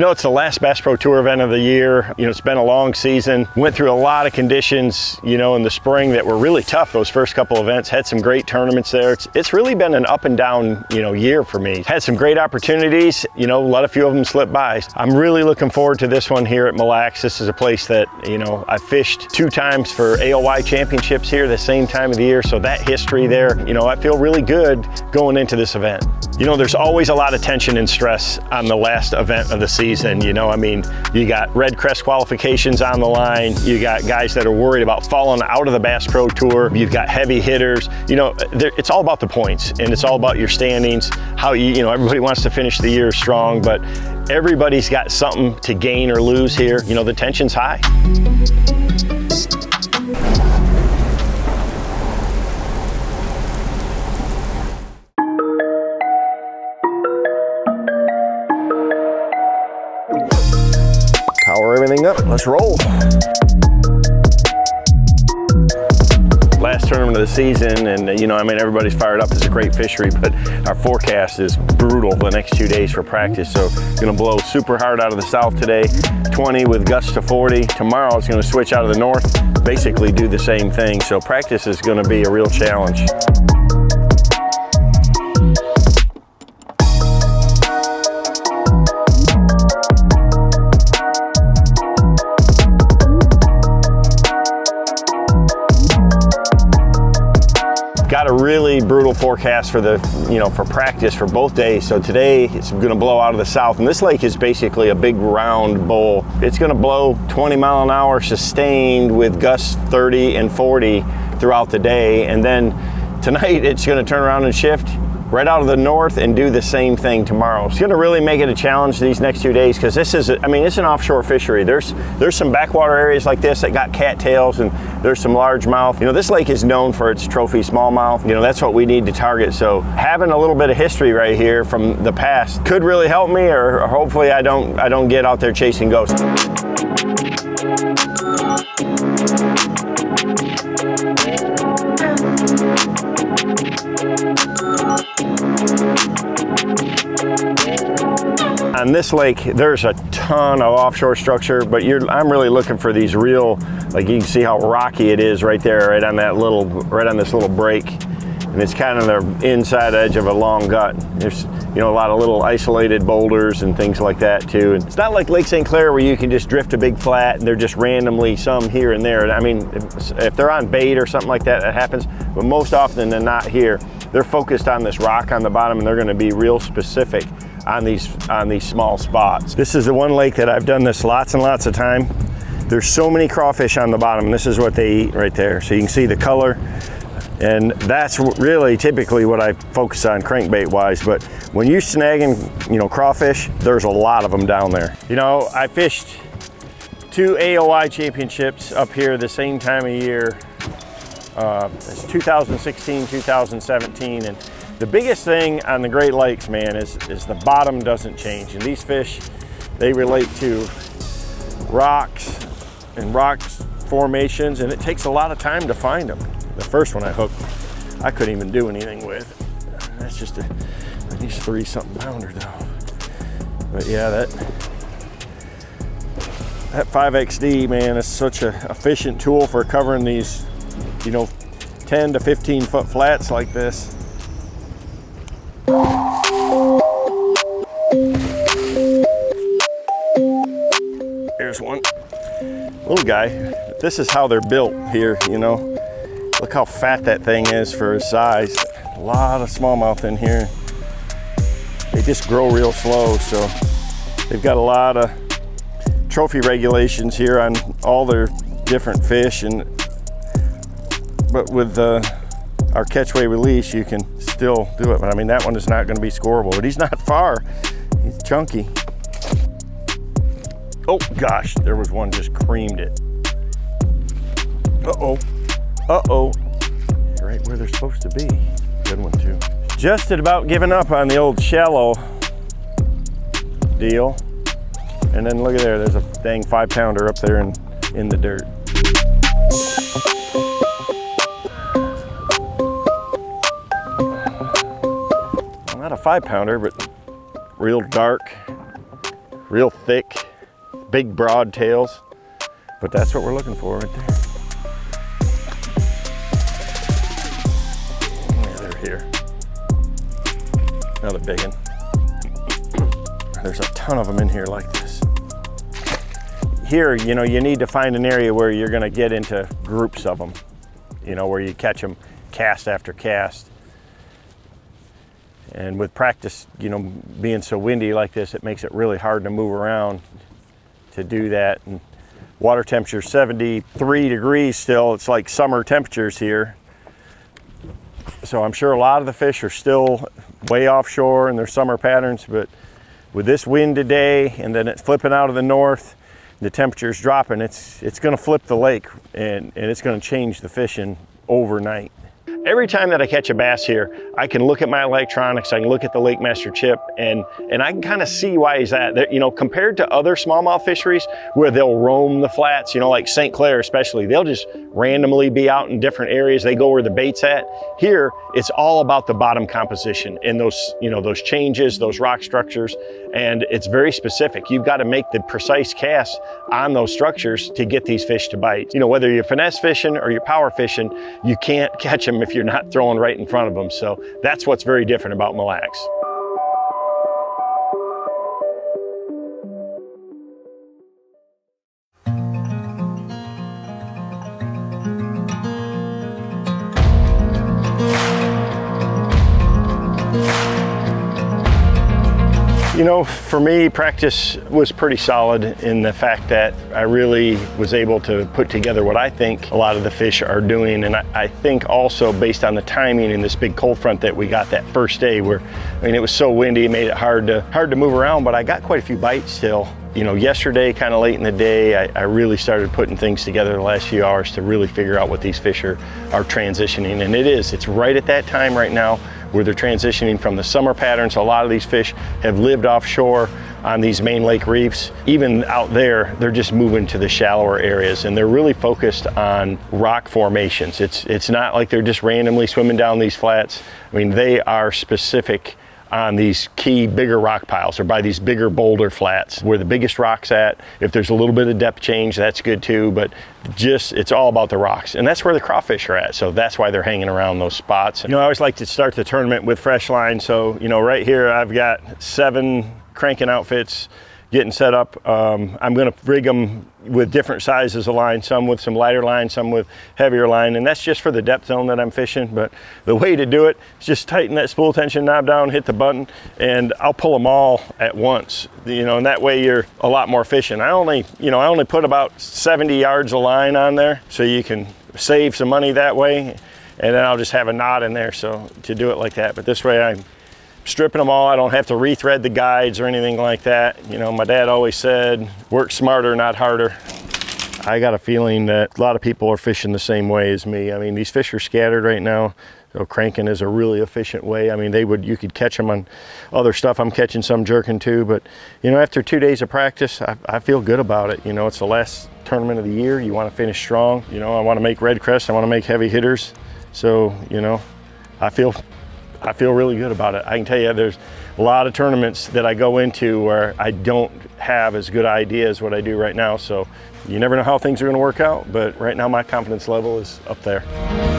You know, it's the last Bass Pro Tour event of the year. You know, it's been a long season. Went through a lot of conditions, you know, in the spring that were really tough. Those first couple events had some great tournaments there. It's, it's really been an up and down, you know, year for me. Had some great opportunities, you know, let a few of them slip by. I'm really looking forward to this one here at Mille Lacs. This is a place that, you know, I fished two times for AOY championships here the same time of the year. So that history there, you know, I feel really good going into this event. You know, there's always a lot of tension and stress on the last event of the season. And you know, I mean, you got Red Crest qualifications on the line. You got guys that are worried about falling out of the Bass Pro Tour. You've got heavy hitters. You know, it's all about the points and it's all about your standings. How you, you know, everybody wants to finish the year strong, but everybody's got something to gain or lose here. You know, the tension's high. Power everything up, let's roll. Last tournament of the season, and you know, I mean, everybody's fired up. It's a great fishery, but our forecast is brutal the next two days for practice. So, it's gonna blow super hard out of the south today, 20 with gusts to 40. Tomorrow it's gonna switch out of the north, basically do the same thing. So, practice is gonna be a real challenge. Got a really brutal forecast for the, you know, for practice for both days. So today it's gonna blow out of the south and this lake is basically a big round bowl. It's gonna blow 20 mile an hour sustained with gusts 30 and 40 throughout the day. And then tonight it's gonna turn around and shift right out of the north and do the same thing tomorrow. It's gonna really make it a challenge these next two days because this is, I mean, it's an offshore fishery. There's there's some backwater areas like this that got cattails and there's some largemouth. You know, this lake is known for its trophy smallmouth. You know, that's what we need to target. So having a little bit of history right here from the past could really help me or, or hopefully I don't, I don't get out there chasing ghosts. On this lake, there's a ton of offshore structure, but I'm really looking for these real, like you can see how rocky it is right there, right on that little, right on this little break. And it's kind of the inside edge of a long gut. There's, you know, a lot of little isolated boulders and things like that too. And it's not like Lake St. Clair where you can just drift a big flat and they're just randomly some here and there. I mean, if, they're on bait or something like that, it happens. But most often than not here, they're focused on this rock on the bottom and they're gonna be real specific on these, on these small spots. This is the one lake that I've done this lots and lots of time. There's so many crawfish on the bottom. This is what they eat right there. So you can see the color. And that's really typically what I focus on crankbait wise. But when you're snagging, you know, crawfish, there's a lot of them down there. You know, I fished two AOY championships up here the same time of year. Uh, it's 2016, 2017. And the biggest thing on the Great Lakes, man, is, is the bottom doesn't change. And these fish, they relate to rocks and rocks formations, and it takes a lot of time to find them. The first one I hooked, I couldn't even do anything with. That's just a, these three something pounder though. But yeah, that, that 5XD, man, is such an efficient tool for covering these, you know, 10 to 15 foot flats like this. There's one little guy. This is how they're built here, you know. Look how fat that thing is for his size. A lot of smallmouth in here. They just grow real slow, so they've got a lot of trophy regulations here on all their different fish and but with uh, our catchway release you can still do it. But I mean, that one is not gonna be scoreable, but he's not far. He's chunky. Oh gosh, there was one just creamed it. Uh-oh, uh-oh. Right where they're supposed to be. Good one too. Just at about giving up on the old shallow deal. And then look at there, there's a dang five pounder up there in, in the dirt. Five pounder, but real dark, real thick, big broad tails. But that's what we're looking for right there. Oh, yeah, they're here. Another big one. There's a ton of them in here like this. Here, you know, you need to find an area where you're gonna get into groups of them, you know, where you catch them cast after cast. And with practice, you know, being so windy like this, it makes it really hard to move around to do that. And water temperature 73 degrees still. It's like summer temperatures here. So I'm sure a lot of the fish are still way offshore in their summer patterns, but with this wind today and then it's flipping out of the north, the temperature's dropping, it's, it's gonna flip the lake and, and it's gonna change the fishing overnight. Every time that I catch a bass here, I can look at my electronics, I can look at the LakeMaster chip, and, and I can kind of see why he's at. That, you know, compared to other smallmouth fisheries where they'll roam the flats, you know, like St. Clair especially, they'll just randomly be out in different areas. They go where the bait's at. Here, it's all about the bottom composition and those, you know, those changes, those rock structures, and it's very specific. You've got to make the precise cast on those structures to get these fish to bite. You know, whether you're finesse fishing or you're power fishing, you can't catch them if if you're not throwing right in front of them. So that's what's very different about Mille Lacs. You know, for me, practice was pretty solid in the fact that I really was able to put together what I think a lot of the fish are doing. And I, I, think also based on the timing in this big cold front that we got that first day where, I mean, it was so windy, it made it hard to, hard to move around, but I got quite a few bites still. You know, yesterday, kind of late in the day, I, I, really started putting things together the last few hours to really figure out what these fish are, are transitioning. And it is, it's right at that time right now where they're transitioning from the summer patterns. A lot of these fish have lived offshore on these main lake reefs. Even out there, they're just moving to the shallower areas and they're really focused on rock formations. It's, it's not like they're just randomly swimming down these flats. I mean, they are specific on these key bigger rock piles or by these bigger boulder flats where the biggest rock's at. If there's a little bit of depth change, that's good too, but just, it's all about the rocks. And that's where the crawfish are at. So that's why they're hanging around those spots. You know, I always like to start the tournament with fresh line. So, you know, right here, I've got seven cranking outfits getting set up. Um, I'm gonna rig them with different sizes of line, some with some lighter line, some with heavier line, and that's just for the depth zone that I'm fishing. But the way to do it is just tighten that spool tension knob down, hit the button, and I'll pull them all at once. You know, and that way you're a lot more efficient. I only, you know, I only put about 70 yards of line on there, so you can save some money that way. And then I'll just have a knot in there, so to do it like that. But this way I'm stripping them all. I don't have to rethread the guides or anything like that. You know, my dad always said, work smarter, not harder. I got a feeling that a lot of people are fishing the same way as me. I mean, these fish are scattered right now. So cranking is a really efficient way. I mean, they would, you could catch them on other stuff. I'm catching some jerking too, but you know, after two days of practice, I, I feel good about it. You know, it's the last tournament of the year. You want to finish strong. You know, I want to make red crest. I want to make heavy hitters. So, you know, I feel I feel really good about it. I can tell you there's a lot of tournaments that I go into where I don't have as good idea as what I do right now. So you never know how things are going to work out, but right now my confidence level is up there.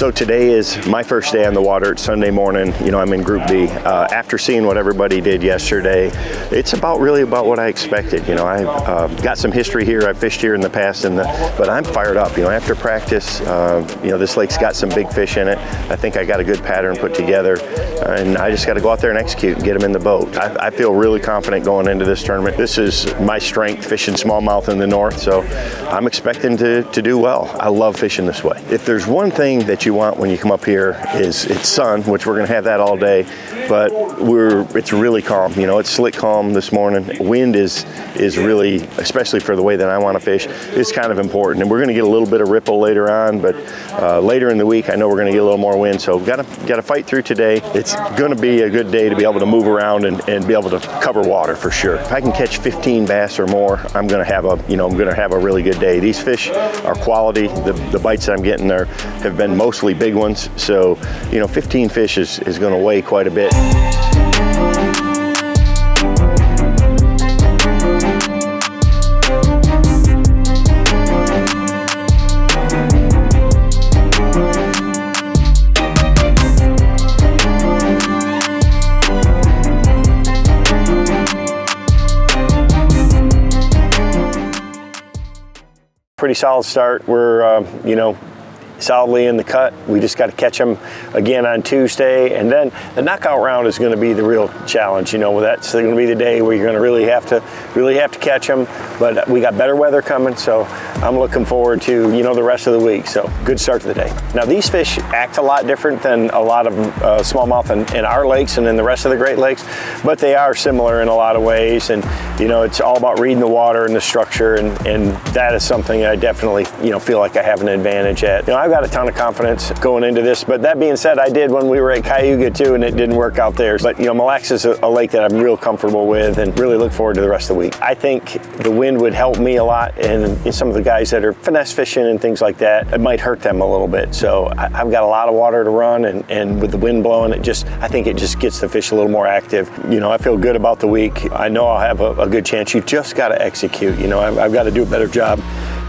So today is my first day on the water. It's Sunday morning. You know, I'm in Group B. Uh, after seeing what everybody did yesterday, it's about really about what I expected. You know, I've uh, got some history here. I've fished here in the past, and but I'm fired up. You know, after practice, uh, you know, this lake's got some big fish in it. I think I got a good pattern put together, and I just got to go out there and execute and get them in the boat. I, I feel really confident going into this tournament. This is my strength, fishing smallmouth in the north, so I'm expecting to, to do well. I love fishing this way. If there's one thing that you you want when you come up here is it's sun, which we're gonna have that all day, but we're it's really calm. You know, it's slick calm this morning. Wind is is really, especially for the way that I want to fish, is kind of important. And we're gonna get a little bit of ripple later on, but uh, later in the week, I know we're gonna get a little more wind. So gotta gotta fight through today. It's gonna be a good day to be able to move around and, and be able to cover water for sure. If I can catch 15 bass or more, I'm gonna have a you know I'm gonna have a really good day. These fish are quality. The, the bites that I'm getting there have been mostly big ones. So, you know, 15 fish is, is gonna weigh quite a bit. pretty solid start. We're, uh, you know, solidly in the cut. We just got to catch them again on Tuesday. And then the knockout round is going to be the real challenge. You know, that's going to be the day where you're going to really have to really have to catch them. But we got better weather coming, so I'm looking forward to, you know, the rest of the week. So good start to the day. Now, these fish act a lot different than a lot of uh, smallmouth in, in our lakes and in the rest of the Great Lakes, but they are similar in a lot of ways. And, you know, it's all about reading the water and the structure, and, and that is something I definitely, you know, feel like I have an advantage at. You know, I've got a ton of confidence going into this, but that being said, I did when we were at Cayuga too, and it didn't work out there. But, you know, Mille Lacs is a, a lake that I'm real comfortable with and really look forward to the rest of the week. I think the wind would help me a lot, and, and some of the guys that are finesse fishing and things like that, it might hurt them a little bit. So I, have got a lot of water to run, and, and with the wind blowing, it just, I think it just gets the fish a little more active. You know, I feel good about the week. I know I'll have a, a good chance. You just got to execute. You know, I've, I've got to do a better job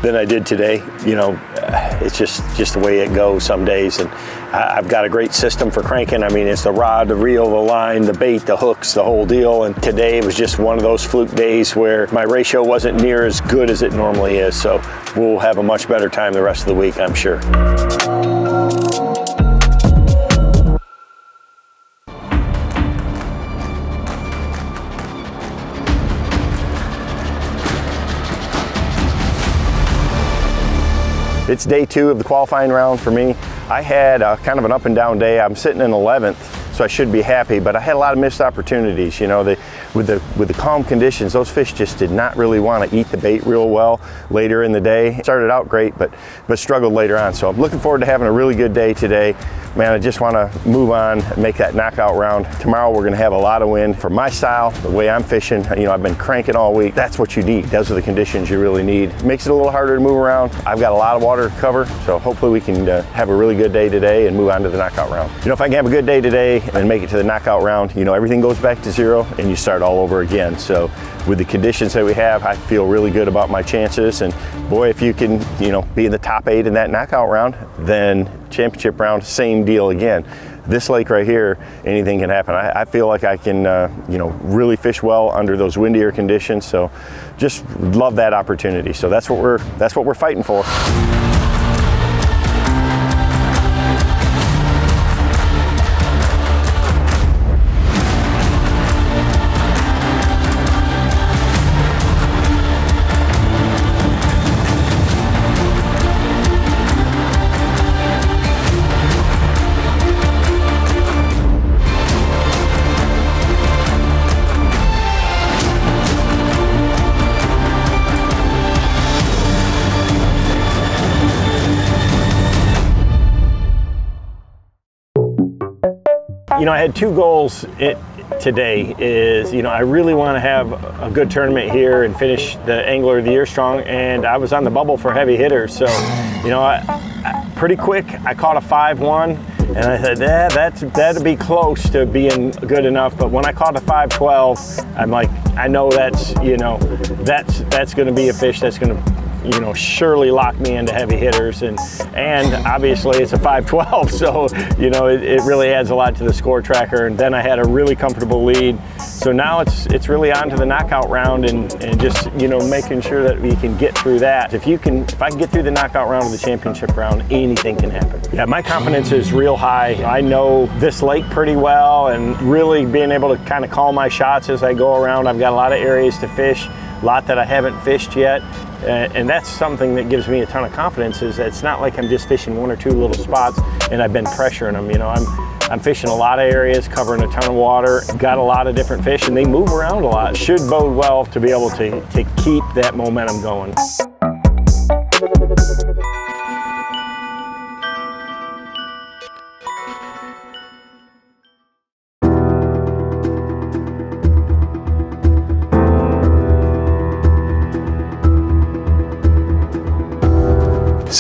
than I did today. You know, uh, it's just just the way it goes some days. And I've got a great system for cranking. I mean, it's the rod, the reel, the line, the bait, the hooks, the whole deal. And today it was just one of those fluke days where my ratio wasn't near as good as it normally is. So we'll have a much better time the rest of the week, I'm sure. It's day two of the qualifying round for me. I had a, kind of an up and down day. I'm sitting in 11th, I should be happy, but I had a lot of missed opportunities. You know, the, with, the, with the calm conditions, those fish just did not really want to eat the bait real well later in the day. Started out great, but, but struggled later on. So I'm looking forward to having a really good day today man, I just want to move on, and make that knockout round. Tomorrow we're going to have a lot of wind. For my style, the way I'm fishing, you know, I've been cranking all week. That's what you need. Those are the conditions you really need. Makes it a little harder to move around. I've got a lot of water to cover, so hopefully we can uh, have a really good day today and move on to the knockout round. You know, if I can have a good day today and make it to the knockout round, you know, everything goes back to zero and you start all over again. So with the conditions that we have, I feel really good about my chances. And boy, if you can, you know, be in the top eight in that knockout round, then championship round, same deal again. This lake right here, anything can happen. I, I feel like I can, uh, you know, really fish well under those windier conditions. So, just love that opportunity. So that's what we're that's what we're fighting for. You know, I had two goals it, today is, you know, I really want to have a good tournament here and finish the Angler of the Year strong. And I was on the bubble for heavy hitters. So, you know, I, I, pretty quick, I caught a 5-1 and I said, yeah, that's, that'd be close to being good enough. But when I caught a 512, I'm like, I know that's, you know, that's, that's going to be a fish that's going to you know, surely lock me into heavy hitters. And, and obviously it's a 512, so, you know, it, it really adds a lot to the score tracker. And then I had a really comfortable lead. So now it's, it's really on to the knockout round and, and just, you know, making sure that we can get through that. If you can, if I can get through the knockout round of the championship round, anything can happen. Yeah, my confidence is real high. I know this lake pretty well and really being able to kind of call my shots as I go around. I've got a lot of areas to fish. Lot that I haven't fished yet. Uh, and that's something that gives me a ton of confidence is it's not like I'm just fishing one or two little spots and I've been pressuring them. You know, I'm, I'm fishing a lot of areas, covering a ton of water, got a lot of different fish and they move around a lot. Should bode well to be able to, to keep that momentum going.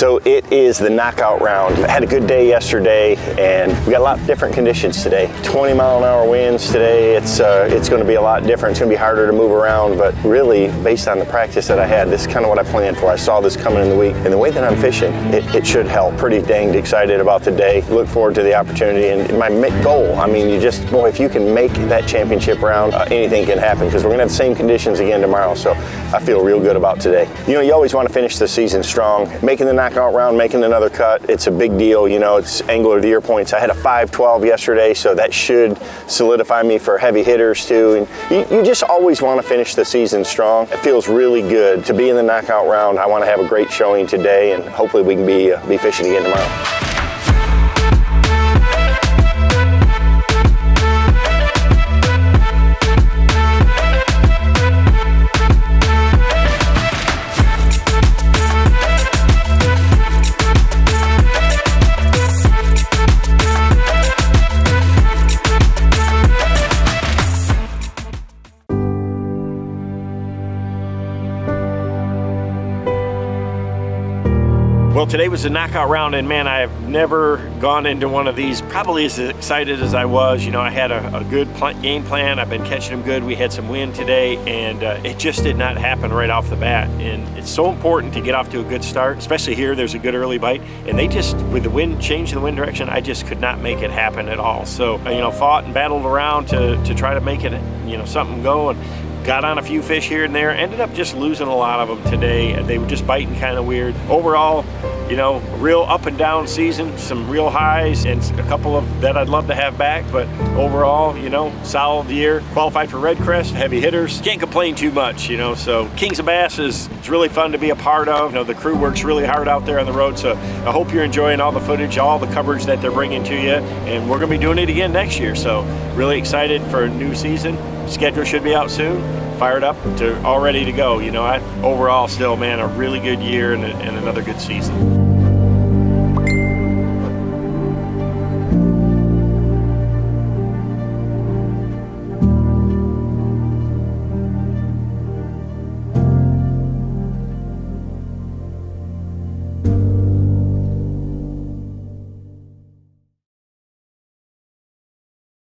So it is the knockout round. I had a good day yesterday and we got a lot of different conditions today. 20 mile an hour winds today. It's uh, it's going to be a lot different. It's going to be harder to move around, but really based on the practice that I had, this is kind of what I planned for. I saw this coming in the week and the way that I'm fishing, it, it should help. Pretty danged excited about the day. Look forward to the opportunity and my goal. I mean, you just, boy, if you can make that championship round, uh, anything can happen because we're going to have the same conditions again tomorrow. So I feel real good about today. You know, you always want to finish the season strong. Making the knockout knockout round, making another cut, it's a big deal. You know, it's angler the year points. I had a 512 yesterday, so that should solidify me for heavy hitters too. And you, you just always want to finish the season strong. It feels really good to be in the knockout round. I want to have a great showing today, and hopefully we can be, uh, be fishing again tomorrow. Today was a knockout round, and man, I have never gone into one of these probably as excited as I was. You know, I had a, a good pl game plan. I've been catching them good. We had some wind today, and uh, it just did not happen right off the bat. And it's so important to get off to a good start, especially here. There's a good early bite, and they just, with the wind changing the wind direction, I just could not make it happen at all. So, you know, fought and battled around to, to try to make it, you know, something go. And got on a few fish here and there, ended up just losing a lot of them today. They were just biting kind of weird. Overall, you know, real up and down season, some real highs and a couple of that I'd love to have back, but overall, you know, solid year. Qualified for Red Crest, heavy hitters. Can't complain too much, you know, so Kings of Bass is it's really fun to be a part of. You know, the crew works really hard out there on the road, so I hope you're enjoying all the footage, all the coverage that they're bringing to you, and we're gonna be doing it again next year, so really excited for a new season. Schedule should be out soon. Fired up to all ready to go. You know, I overall still, man, a really good year and, and another good season.